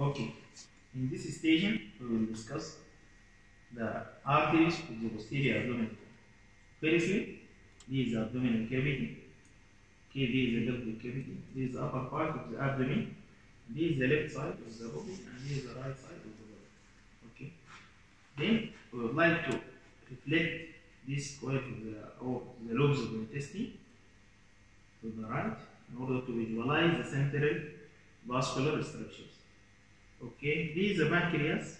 Okay, in this station we will discuss the arteries of the posterior abdominal wall. Firstly, this is the abdominal cavity. Okay, this is the pelvic cavity. This is the upper part of the abdomen. This is the left side of the body, and this is the right side of the body. Okay. Then we would like to reflect this square of the or the lobes of the intestine to the right in order to visualize the central vascular structures. Okay, this is the pancreas.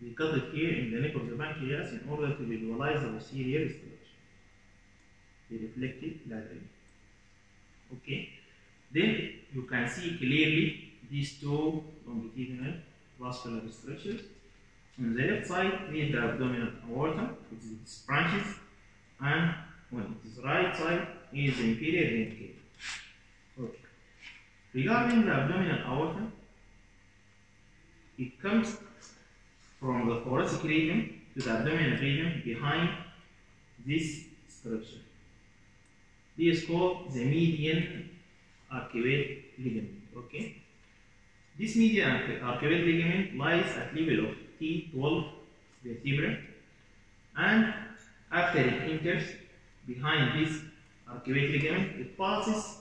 We cut it here in the neck of the pancreas in order to visualize the posterior structure. They reflect it laterally. Okay, then you can see clearly these two longitudinal vascular structures. On the left side, we have the abdominal aorta, which is its branches, and on its right side is the inferior vena cava. Okay. Regarding the abdominal aorta, it comes from the thoracic region to the abdominal region behind this structure. This is called the median arcuate ligament. Okay. This median arcuate ligament lies at level of T12 vertebra, and after it enters behind this arcuate ligament, it passes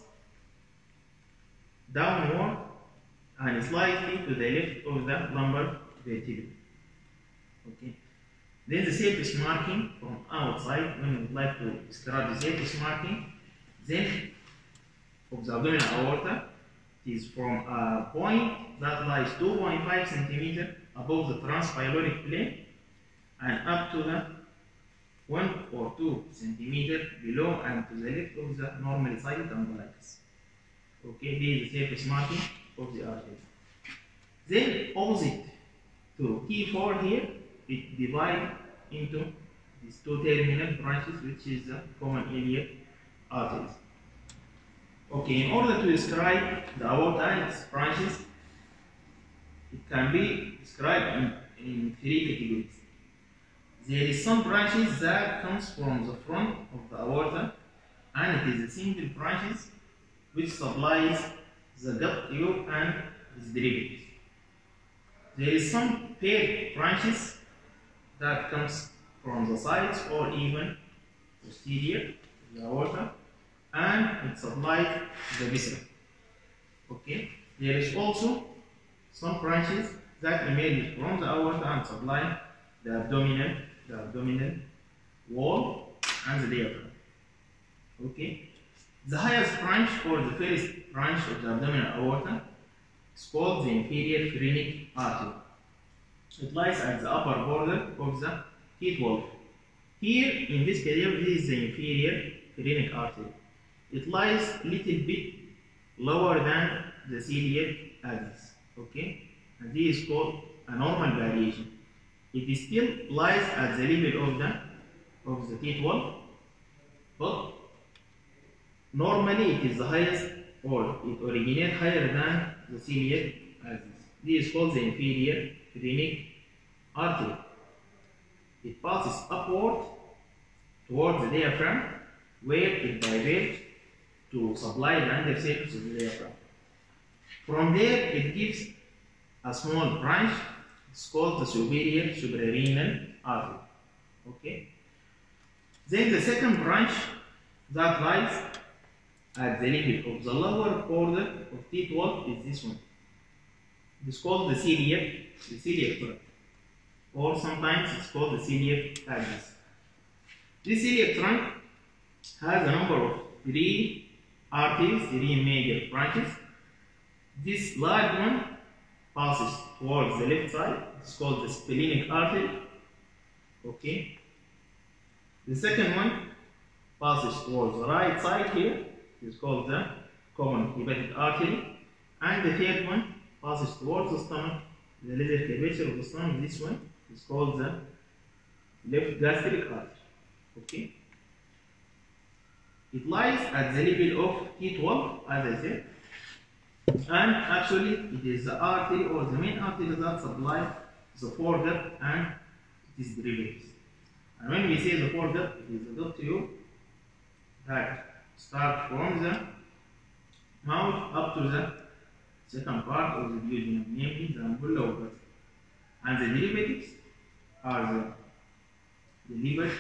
downward and slightly to the left of the lumbar vertebra. Okay. Then the surface marking from outside, when you would like to describe the surface marking, then of the abdominal aorta is from a point that lies 2.5 centimeter above the transpyloric plane and up to the 1 or 2 centimeter below and to the left of the normally sized umbilicus. Okay, this is the surface marking of the artery. Then opposite to T4 here, it divides into these two terminal branches, which is the common iliac arteries. Okay, in order to describe the aorta and its branches, it can be described in, in three categories. There is some branches that comes from the front of the aorta, and it is a single branches which supplies the gut tube and its derivatives. There is some paired branches that comes from the sides or even posterior the aorta and it supplies the viscera. Okay. There is also some branches that emerge from the aorta and supply the abdominal, the abdominal wall and the diaphragm. Okay. The highest branch or the first branch of the abdominal aorta is called the inferior phrenic artery. It lies at the upper border of the T12. Here in this period, this is the inferior phrenic artery. It lies a little bit lower than the celiac axis. Okay, and this is called a normal variation. It still lies at the level of the of the T12, but normally it is the highest or it originates higher than the celiac axis. This is called the inferior phrenic artery. It passes upward towards the diaphragm where it diverges to supply the undersurface of the diaphragm. From there, it gives a small branch. It's called the superior suprarenal artery. Okay. Then the second branch that lies at the level of the lower border of T12 is this one. It's called the celiac, the celiac tract, or sometimes it's called the celiac axis. This celiac trunk has a number of three arteries, three major branches. This large one passes towards the left side. It's called the splenic artery. Okay. The second one passes towards the right side here. It's called the common hepatic artery. And the third one passes towards the stomach, the lateral curvature of the stomach. This one is called the left gastric artery. Okay. It lies at the level of T12, as I said, and actually it is the artery or the main artery that supplies the foregut and its derivatives. And when we say the foregut, it is the gut tube that start from the mouth up to the second part of the duodenum, namely the ampulla of And the derivatives are the, the liver,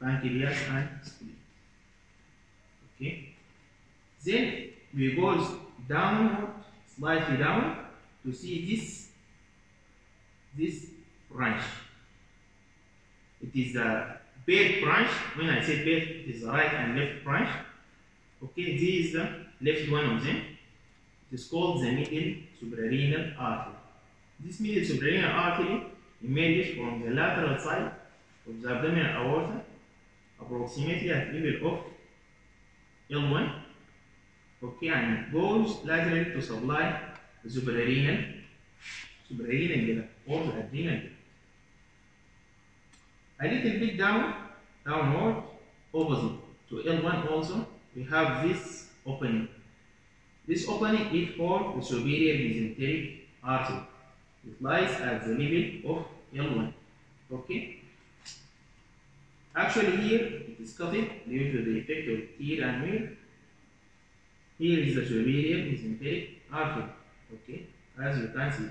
pancreas, and spleen. Okay. Then we go downward, slightly down, to see this this branch. It is the bed branch. When I say bed, it is the right and left branch. Okay, this is the left one of them. It is called the middle suprarenal artery. This middle suprarenal artery emerges from the lateral side of the abdominal aorta, approximately at level of L1. Okay, and goes laterally to supply the suprarenal, suprarenal gland or the adrenal gland. A little bit down, downward, opposite to L1 also, we have this opening. This opening is for the superior mesenteric artery. It lies at the level of L1. Okay? Actually here it is cut due to the effect of tear and wear. Here is the superior mesenteric artery. Okay? As you can see.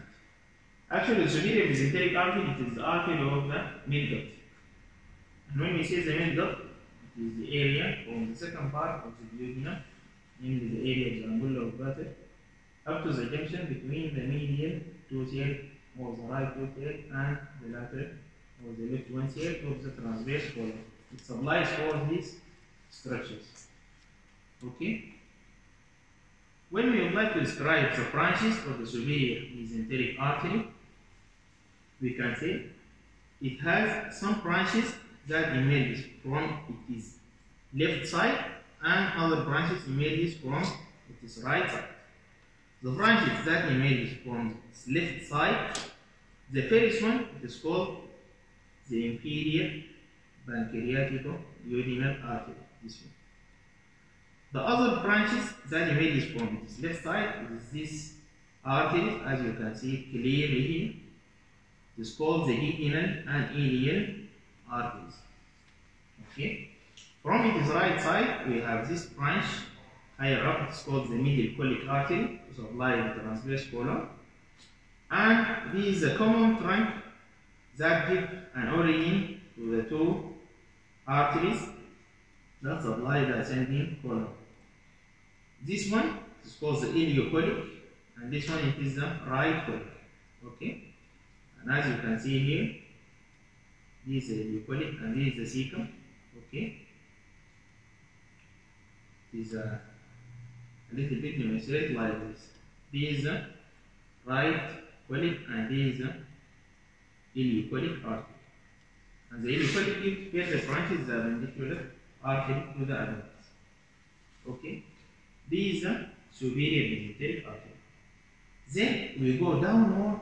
Actually the superior mesenteric artery it is the artery of the midgut. And when we say the midgut, is the area from the second part of the duodenum, namely the area of the of Vater, up to the junction between the medial two third or the right two and the lateral or the left one third of the transverse colon. It supplies all these structures. Okay? When we would like to describe the branches of the superior mesenteric artery, we can say it has some branches that emerges from its left side and other branches emerges from its right side. The branches that emerges from its left side, the first one is called the inferior pancreatico-duodenal artery. This one. The other branches that emerges from its left side is this artery, as you can see clearly here. It is called the duodenal and arteries. Okay. From its right side, we have this branch higher up. It's called the middle colic artery to supply the transverse colon. And this is a common trunk that gives an origin to the two arteries that supply the ascending colon. This one is called the ileocolic, and this one it is the right colic. Okay. And as you can see here, this is ileocolic and this is the cecum. Okay. It is a, a little bit demonstrate like this. This is the right colic and this is the ileocolic artery. And the ileocolic gives where the branches the ventricular artery to the adults. Okay. This is a superior mesenteric artery. Then we go downward,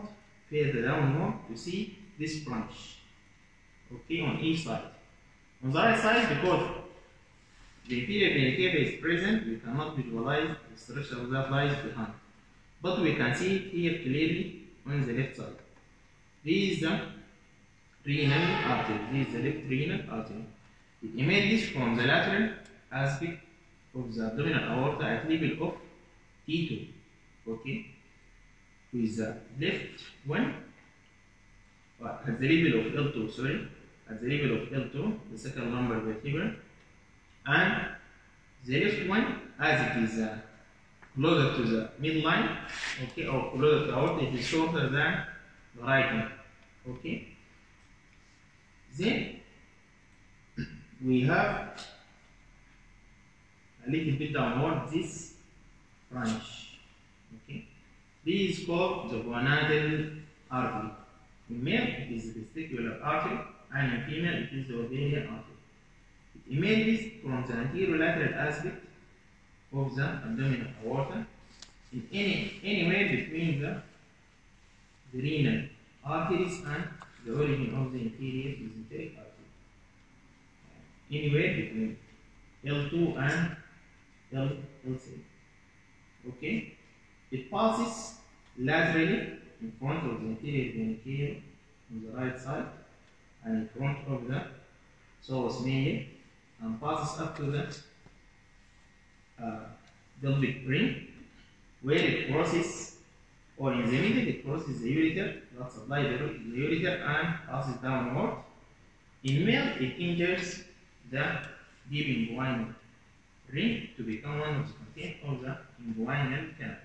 further downward to see this branch. Okay, on each side. On the right side, because the inferior vena cava is present, we cannot visualize the structure that lies behind. But we can see it here clearly on the left side. This is the renal artery. This is the left renal artery. It emerges from the lateral aspect of the abdominal aorta at level of T2. Okay? With the left one uh, at the level of L2, sorry, at the level of L2, the second number lumbar vertebra, and the left one, as it is uh, closer to the midline, okay, or closer to the aorta, it is shorter than the right one, okay. Then we have a little bit downward this branch, okay. This is called the gonadal artery. In male, is the testicular artery, and in female, it is the ovarian artery. It emerges from the anterolateral aspect of the abdominal aorta in any anywhere between the, the renal arteries and the origin of the inferior mesenteric artery. Anywhere between L2 and L, L3. Okay? It passes laterally in front of the anterior cava on the right side and in front of the psoas major and passes up to the uh, ring where it crosses or in the middle it crosses the ureter that supply the, the ureter and passes downward. In male it enters the deep inguinal ring to become one of the content of the inguinal canal.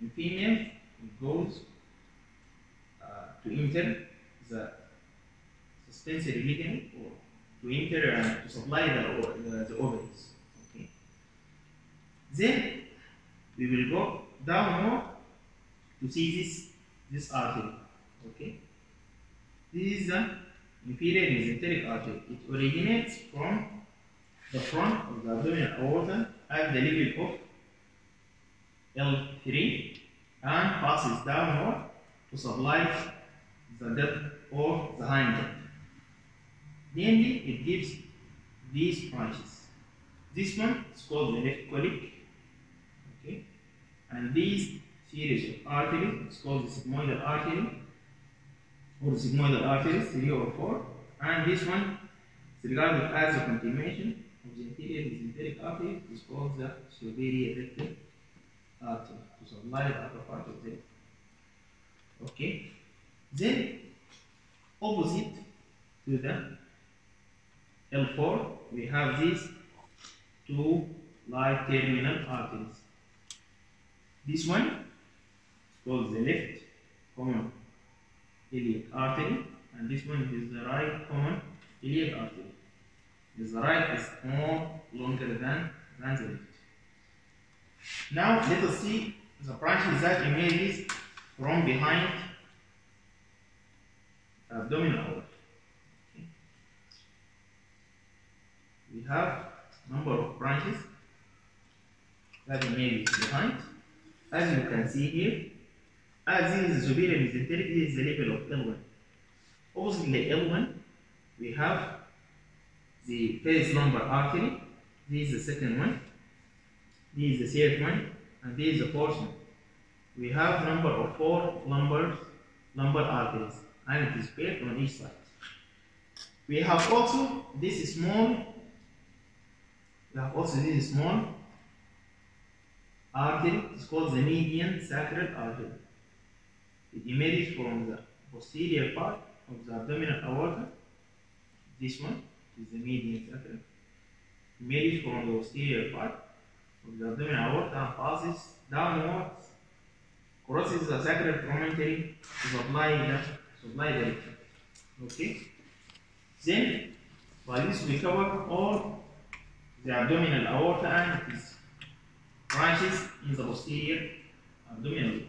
In female it goes uh, to enter the or to enter uh, to supply the, the, the ovaries. Okay. Then we will go downward to see this this artery. Okay. This is the inferior mesenteric artery. It originates from the front of the abdominal aorta at the level of L3 and passes downward to supply the gut or the hind. Namely, it gives these branches. This one is called the left colic. Okay, and these series of arteries is called the sigmoidal artery or the sigmoidal arteries, three or four, and this one is regarded as a continuation of the inferior mesenteric artery is called the superior rectal artery to supply the upper part of the okay then opposite to the L4 we have these two light terminal arteries this one is called the left common iliac artery and this one is the right common iliac artery the right is more longer than, than the left. Now let us see the branches that emerges from behind abdominal aorta. Okay. We have number of branches that emerges behind. As you can see here, as this is the superior mesenteric, this is the level of L1. Opposite the L1, we have the first lumbar artery. This is the second one. This is the third one, and this is the fourth one. We have number of four lumbar lumbar arteries, and it is paired on each side. We have also this small. We have this small artery. It's called the median sacral artery. It emerges from the posterior part of the abdominal aorta. This one is the median sacral. Emerges from the posterior part of the abdominal aorta and passes downwards, crosses the sacral promontory to supply the supply the rectum. Okay. Then by this we cover all the abdominal aorta and it is rises in the posterior. Abdominal.